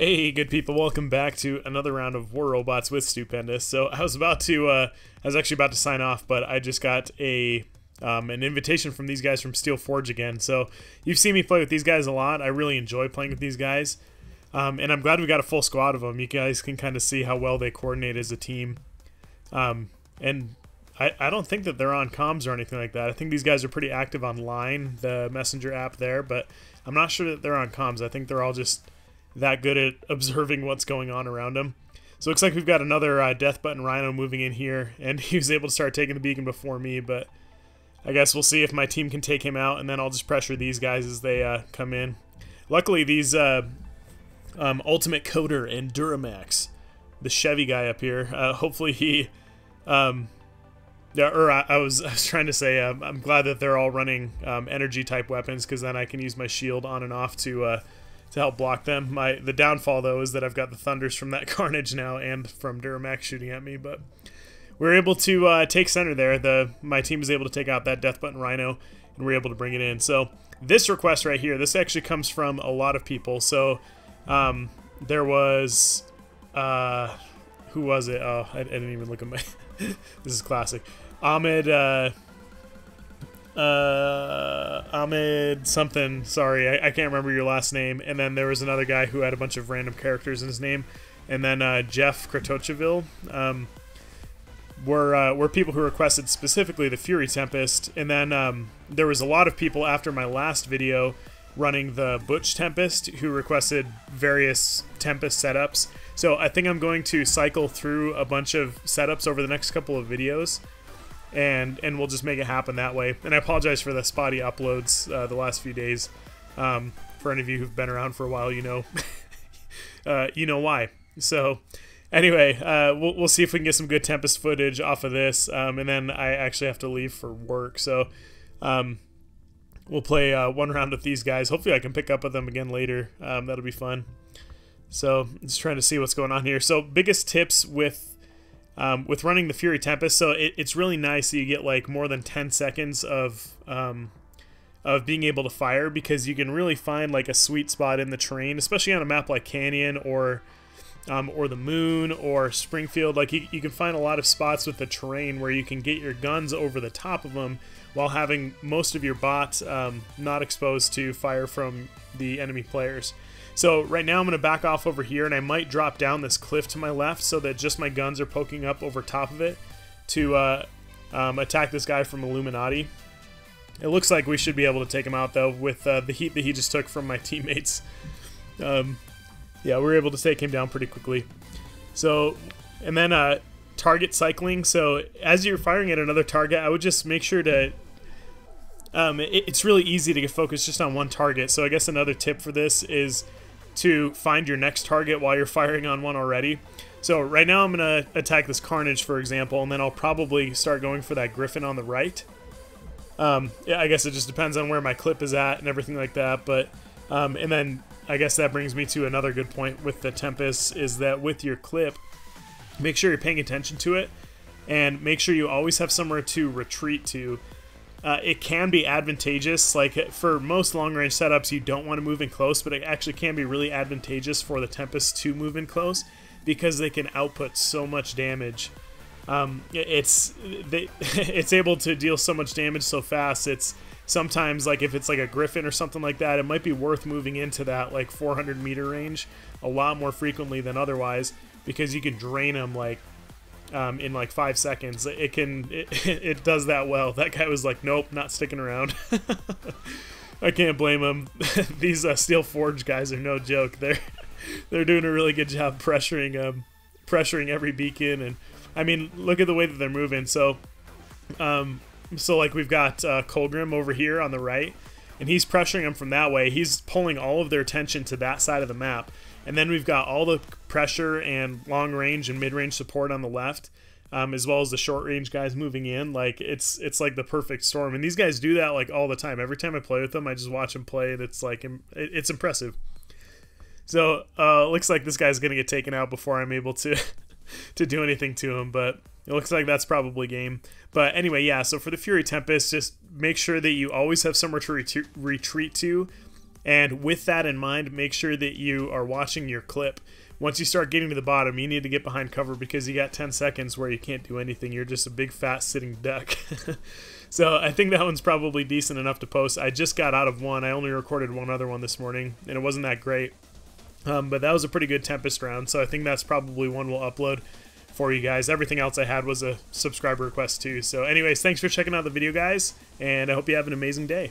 Hey, good people, welcome back to another round of War Robots with Stew Pendous. So I was about to, uh, I was actually about to sign off, but I just got a um, an invitation from these guys from Steel Forge again. So you've seen me play with these guys a lot. I really enjoy playing with these guys, um, and I'm glad we got a full squad of them. You guys can kind of see how well they coordinate as a team, um, and I, I don't think that they're on comms or anything like that. I think these guys are pretty active online, the messenger app there, but I'm not sure that they're on comms. I think they're all just that good at observing what's going on around him. So it looks like we've got another uh, Death Button Rhino moving in here, and he was able to start taking the beacon before me, but I guess we'll see if my team can take him out, and then I'll just pressure these guys as they uh, come in. Luckily, these uh, um, Ultimate Coder and Duramax, the Chevy guy up here, uh, hopefully he... Um, yeah, or I, I, was I was trying to say um, I'm glad that they're all running um, energy type weapons because then I can use my shield on and off to uh, to help block them. My the downfall though is that I've got the thunders from that carnage now and from Duramax shooting at me, but we are able to uh, take center there. The my team was able to take out that death button rhino, and we are able to bring it in. So this request right here, this actually comes from a lot of people. So um, there was uh, who was it? Oh, I, I didn't even look at my. this is classic. Ahmed. Uh, uh, Ahmed something. Sorry, I, I, can't remember your last name. And then there was another guy who had a bunch of random characters in his name. And then uh, Jeff Kratochaville um, were uh, were people who requested specifically the Fury Tempest. And then um, there was a lot of people after my last video running the Butch Tempest who requested various Tempest setups. So I think I'm going to cycle through a bunch of setups over the next couple of videos and and we'll just make it happen that way. And I apologize for the spotty uploads uh, the last few days. Um, for any of you who've been around for a while, you know, uh, you know why. So anyway, uh, we'll we'll see if we can get some good Tempest footage off of this, um, and then I actually have to leave for work, so. Um, we'll play uh, one round with these guys. Hopefully, I can pick up with them again later. Um, that'll be fun. So, just trying to see what's going on here. So, biggest tips with um, with running the Fury Tempest. So it, it's really nice that you get like more than 10 seconds of um, of being able to fire because you can really find like a sweet spot in the terrain, especially on a map like Canyon or um, or the Moon or Springfield. Like you, you can find a lot of spots with the terrain where you can get your guns over the top of them while having most of your bots um, not exposed to fire from the enemy players. So right now I'm going to back off over here and I might drop down this cliff to my left so that just my guns are poking up over top of it to uh, um, attack this guy from Illuminati. It looks like we should be able to take him out though with uh, the heat that he just took from my teammates. Um, yeah, we are able to take him down pretty quickly. So, and then uh, target cycling. So as you're firing at another target, I would just make sure to um, it, it's really easy to get focused just on one target. So I guess another tip for this is to find your next target while you're firing on one already. So right now I'm going to attack this Carnage, for example, and then I'll probably start going for that Griffin on the right. Um, yeah, I guess it just depends on where my clip is at and everything like that. But um, And then I guess that brings me to another good point with the Tempest, is that with your clip, make sure you're paying attention to it, and make sure you always have somewhere to retreat to uh, it can be advantageous. Like for most long range setups, you don't want to move in close, but it actually can be really advantageous for the Tempest to move in close because they can output so much damage. Um, it's they, it's able to deal so much damage so fast. It's sometimes like if it's like a Griffin or something like that, it might be worth moving into that like 400 meter range a lot more frequently than otherwise because you can drain them like um, in like five seconds. It can it, it does that well. That guy was like, nope, not sticking around. I can't blame him. These uh, Steel Forge guys are no joke. They're they're doing a really good job pressuring um pressuring every beacon and I mean look at the way that they're moving. So um so like we've got uh, Colgrim over here on the right and he's pressuring them from that way. He's pulling all of their attention to that side of the map. And then we've got all the pressure and long range and mid range support on the left, um, as well as the short range guys moving in. Like it's it's like the perfect storm, and these guys do that like all the time. Every time I play with them, I just watch them play. It's like it's impressive. So uh, looks like this guy's gonna get taken out before I'm able to to do anything to him, but it looks like that's probably game. But anyway, yeah. So for the Fury Tempest, just make sure that you always have somewhere to ret- retreat to And with that in mind, make sure that you are watching your clip. Once you start getting to the bottom, you need to get behind cover because you got 10 seconds where you can't do anything. You're just a big fat sitting duck. so I think that one's probably decent enough to post. I just got out of one. I only recorded one other one this morning, and it wasn't that great. Um, but that was a pretty good Tempest round, so I think that's probably one we'll upload for you guys. Everything else I had was a subscriber request too. So anyways, thanks for checking out the video, guys, and I hope you have an amazing day.